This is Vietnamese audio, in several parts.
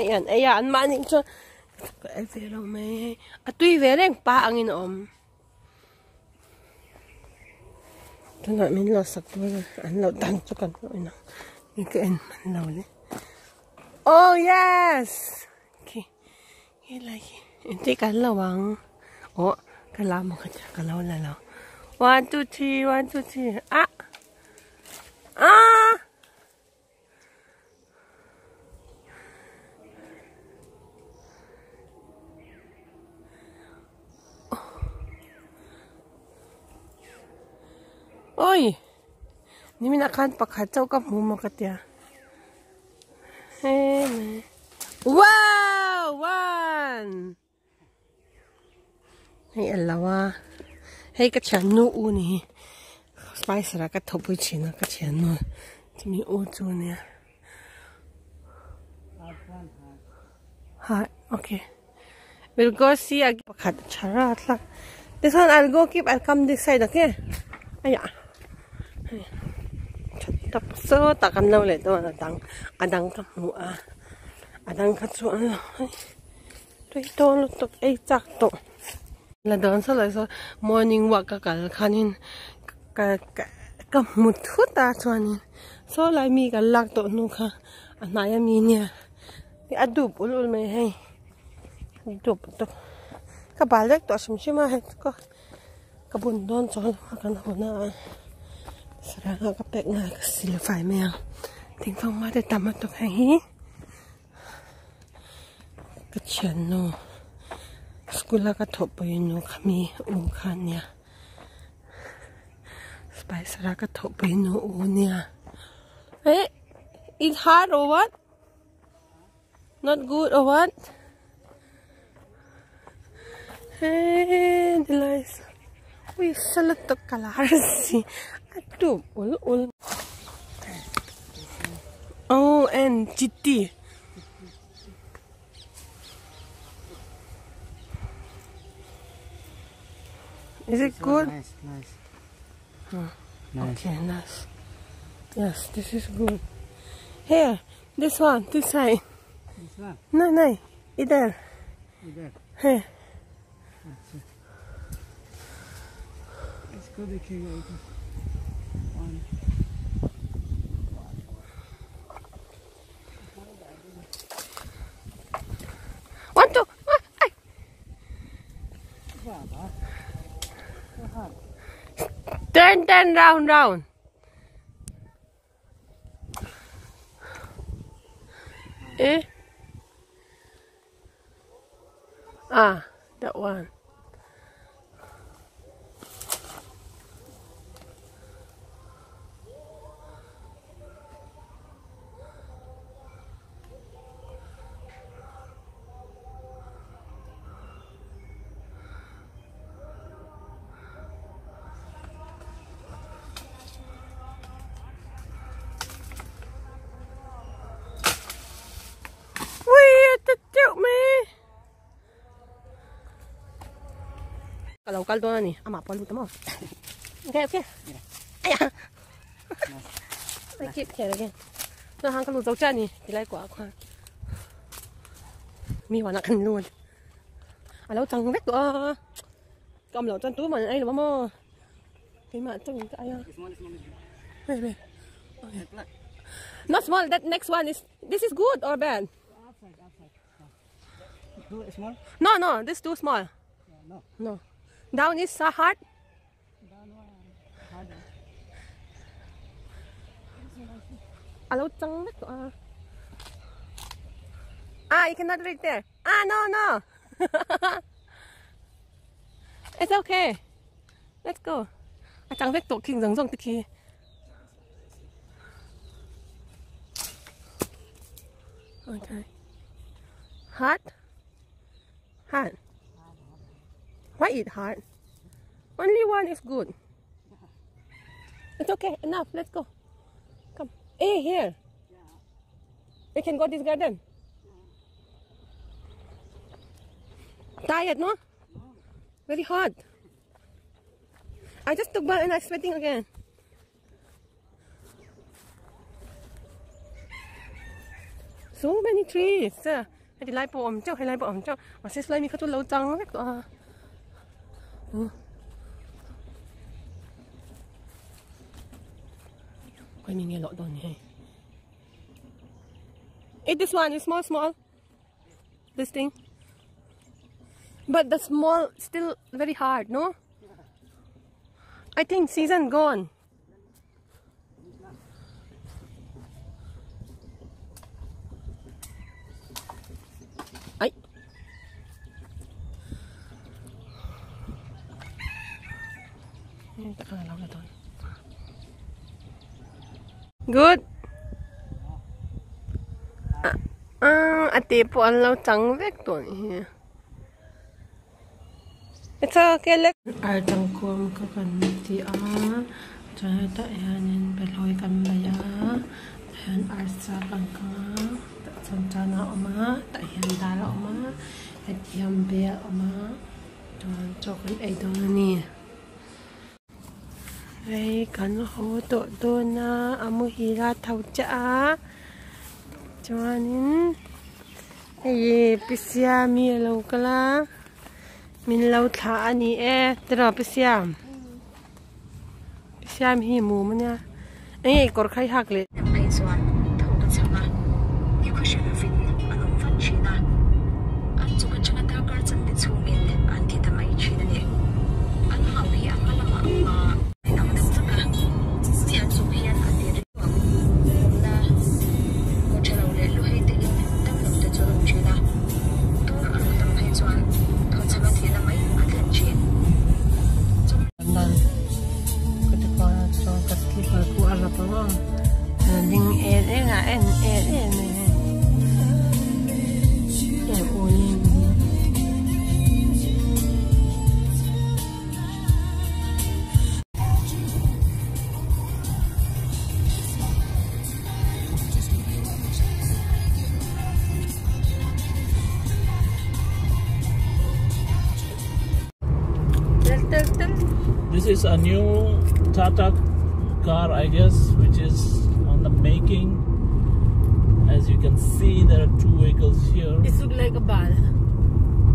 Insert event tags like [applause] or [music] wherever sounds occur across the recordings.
Ayan, ayan, maning so. Ay, pero may... Ato'y tôi nói mình lo sạch na, anh lo tăng cho law, rồi ka những cái anh mình lo đấy Oh, yes! Okay. Okay, lagi. Hindi ka lawang. Oh, một cái cái lo này lo à? One, two, three, one, two, three. Ah! Ah! Ôi Ni mina kan pakhat chau ka mu ma katia Hey, man. Wow, one. Hey, alawa. Hey, ka chan nu u ni. Spice ra ka thopu chi na ka chan nu. Chimi u chu ni. Hi, okay. We'll go see again pakhat chara atla This one I'll go keep, I'll come this side, okay? Aya tapos so takam na ulit ito adang à ka mo xuống rồi tôi so ano ito ấy chắc ay là la sau sa sau morning walk ka kal kanin ka ka một thứ ta chuanin sau lai mi ka lak to nu kha anaya mi nia ni adu pul ul me hai du to ka balek to sim sima he ko ka bun don so ka na na Sarang ka pek nga ka sila fai me ang ting phong ma de tam to khai hi ka chen no skula ka thop po yin no khami u khan ya spai sara ka thop po yin no u nia eh it's hard or what not good or what hey delights we salat to kalarsi Aduh, ul ul. Oh, and GT. Is it good? Nice, nice. Oh, Nice. Okay, nice. Yes, this is good. Here, this one, this side. This one, No, no, either. there. Here. It's good. You can go. One. One, two. Ah, ay. Turn, turn, round, round. Eh? Ah, that one. Kalau kaldo na ni, ama pa luto mo. Okay, okay. Aya. I keep here again. Nó hang lụt dấu chân nè, thì lại quả khoan. Mi hoàn nặng [laughs] luôn. À lâu chẳng vết tụi cầm lẩu chân túi mà ai là mơ. Cái mà chân cái ai. Wait, wait. That. Not small. That next one is. This is good or bad? Outside, outside. No. Do small? No, no. This too small. No. No. Down is uh, hard. Alo chang đấy. Ah. ah, you cannot read there. Ah, no, no. [laughs] it's okay. Let's go. Ah, à chẳng biết tổ kinh giống giống tức khi. Okay. Hot. Hot. Why eat hard? Only one is good. It's okay, enough, let's go. Come. Hey, here. We can go this garden. Tired, no? Very hot. I just took bath and I'm sweating again. So many trees. ให้ไล่ปอมเจ้าให้ไล่ปอมเจ้าว่าเสียไล่มีข้าวตัวเราจังเลยก็ quay mình nghe lọ đòn này Hey, this one is small, small. This thing. But the small still very hard, no? I think season gone. Good. À, à, tí bộ ang lâu trắng vek tuần hì. It's a ai Ar chang có ka kan à? cho Chai ta yanin beloi kan baya. Yan ar sa kan ka. Ta cham chana oma. Ta má. dala oma. Et yam má. Cho cho cái ai đó nè. Đây kan ho to do na amu hira thau cha chuanin hei pisia mi lo kala min lo thla ani e tera pisia. Pisia mi mu mania ei kor khai hak le is a new Tata car, I guess, which is on the making. As you can see, there are two vehicles here. It look like a ball.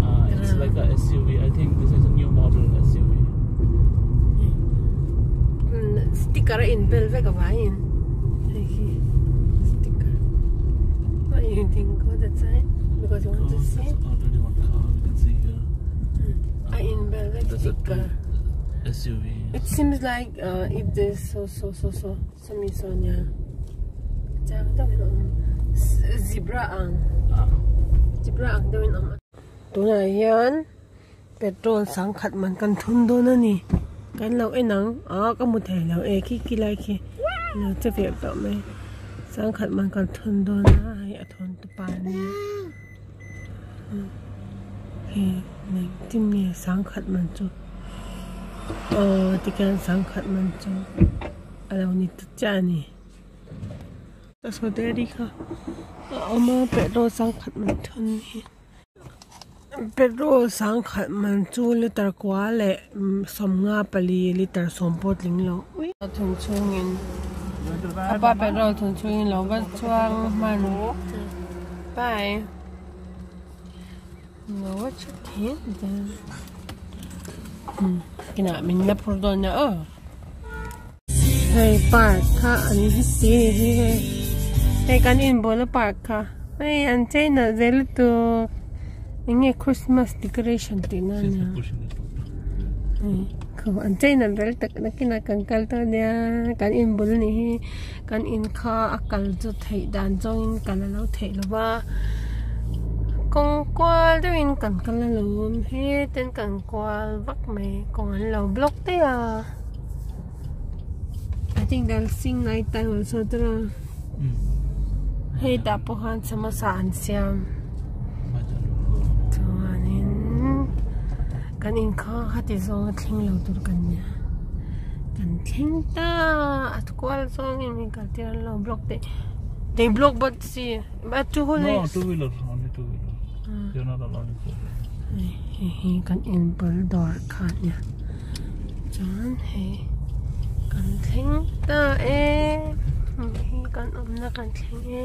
Uh, it's Yeah. like a SUV. I think this is a new model SUV. Mm, Sticker in bell vega vain. Sticker. What do you think of that sign? Because you want to see. already one car. You can see here. I in bell vega There's a sticker. Two SUV. It seems like uh, if there's so so so so some is on ya. Jam tawin om zebra ang Ah, zebra ang tawin om. Tuna yan. Petrol sang khat man kan thun do na ni. Kan lau e nang a ka mu thai lau e ki ki lai ki. Lo che việc to me. Sang khat man kan thun do na ai a thon tu pa ni. He, nang tim ni sang 어, 디간 상칸만 좀 알아오니 듣자니 그래서 내리가 엄마 배로 상칸만 턴니 배로 상칸만 쭉 리터 과래 섬가 빨리 리터 섬봇 링로 총총인 아빠 배로 총총인 로가 추앙 만우 바이 로가 추긴 kina min na purdon na oh hey park ka ani hisi he he hey kan in bola park ka hey an china zel to inge christmas decoration she's na it. ko an china zel tak na kina kan kal to nya kan in bol ni kan in kha akal chu thei dan jong in kan lo thei lo ba con qua đó in cần cần là lùm hết tên cần qua vắt mẹ còn anh lầu block thế à. I think they'll sing night time also tara Mm. hey tapuhan sa masaan siyam But, uh, tuwanin kanin ka hati song tling lau tur kanya kan tling ta. At kwal song in mi ka tira lau block te they block but see but two whole No, two wheeler, only two wheeler. You're not allowed to put wheeler. hi hi kan in bul dor khan ya chan he kan thing ta e he kan om na kan thing e